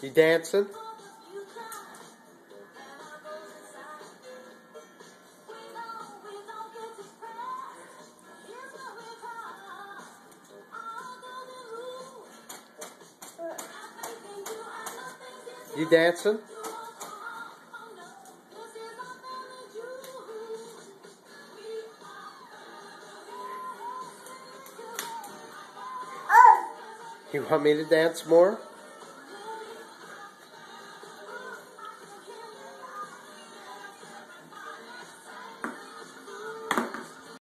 You dancing? You dancing? You want me to dance more?